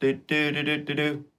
Do do do do do do.